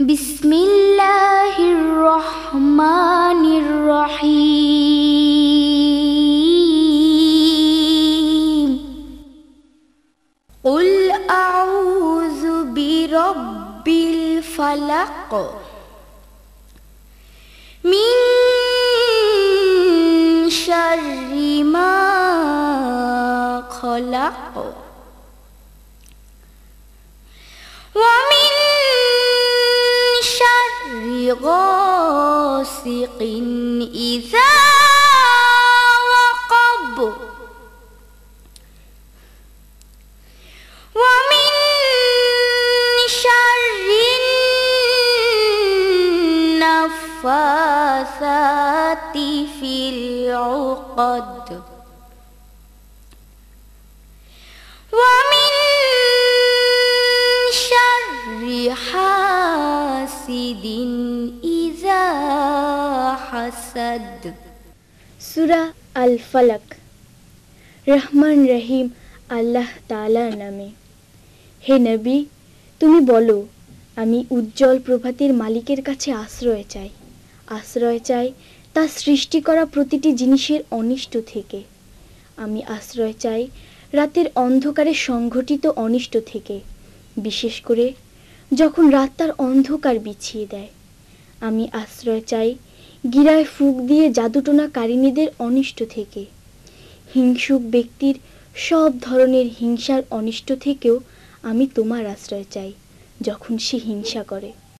بسم الله الرحمن الرحيم قل أعوذ برب الفلق من شر ما خلق غاسق إذا وقب. ومن شر النفاثات في العقد. ومن شر حاسد হাসাদ। সুরা আল ফলক রহমান রহিম আল্লাহ তালার নামে। হে নবী, তুমি বলো, আমি উজ্জ্বল প্রভাতের মালিকের কাছে আশ্রয় চাই। আশ্রয় চাই তা সৃষ্টি করা প্রতিটি জিনিসের অনিষ্ট থেকে। আমি আশ্রয় চাই রাতের অন্ধকারে সংঘটিত অনিষ্ট থেকে। বিশেষ করে যখন রাত তার অন্ধকার বিছিয়ে দেয়। আমি আশ্রয় চাই গিরায় ফুঁক দিয়ে জাদুটোনা জাদুটোনাকারিণীদের অনিষ্ট থেকে। হিংসুক ব্যক্তির সব ধরনের হিংসার অনিষ্ট থেকেও আমি তোমার আশ্রয় চাই, যখন সে হিংসা করে।